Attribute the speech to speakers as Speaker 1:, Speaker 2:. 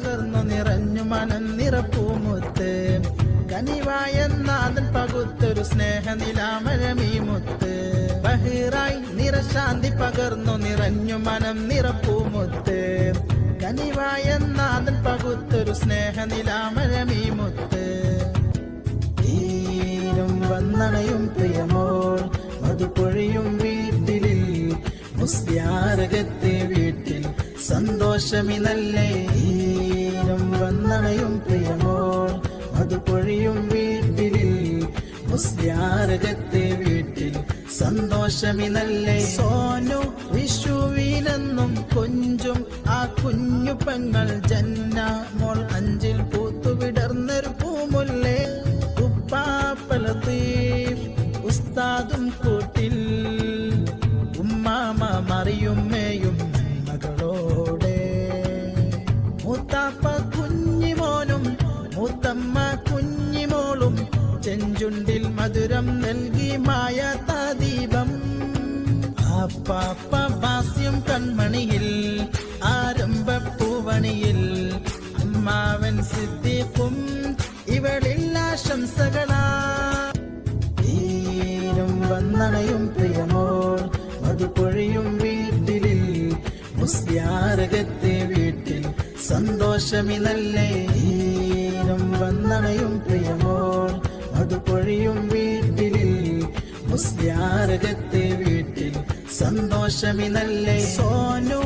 Speaker 1: പകർന്നു നിറഞ്ഞു മനം നിറപ്പൂമുത്ത് കനിവായ നാഥൻ പകുത്തൊരു സ്നേഹനിലാമഴമീ മുത്ത്. ബഹിറായി നിറശാന്തി പകർന്നു നിറഞ്ഞു മനം നിറപ്പൂമുത്ത് കനിവായ നാഥൻ പകുത്തൊരു സ്നേഹനിലാമഴമീ മുത്ത്. തീരും വന്നണയും പ്രിയമോൾ മധുപൊഴിയും വീട്ടിലിൽ. മുസ്ലിയാരകത്തെ വീട്ടിൽ സന്തോഷമി നല്ലേ തീരും വന്നണയും പ്രിയമോൾ. പൊഴിയും വീട്ടിലിൽ മുസ്ലിയാരകത്തെ വീട്ടിൽ സന്തോഷമിതല്ലേ സോനു വിഷുവിനെന്നും കൊഞ്ചും ആ കുഞ്ഞു പെങ്ങൾ ജന്ന മോൾ അഞ്ചിൽ പൂത്തുവിടർന്നൊരു പൂമുല്ലേ? ഉപ്പാപ്പ ലത്തീഫ് ഉസ്താദും കൂട്ടിൽ ചെഞ്ചുണ്ടിൽ മധുരം നൽകി മായ താദീപം ആപ്പാപ്പാസ്യം കൺമണിയിൽ ആരംഭപ്പൂവണിയിൽ അമ്മാവൻ സിദ്ധിപ്പും ഇവളിൽ ആശംസകളാ. തീരും വന്നണയും പ്രിയമോൾ മധുപൊഴിയും വീട്ടിലിൽ. മുസ്യാരകത്തെ വീട്ടിൽ സന്തോഷമിതല്ലേ ഈരം വന്നണയും പ്രിയമോൾ മധുപൊഴിയും വീട്ടിൽ. മുസ്ലിയാരകത്തെ വീട്ടിൽ സന്തോഷമി നല്ലേ സോനു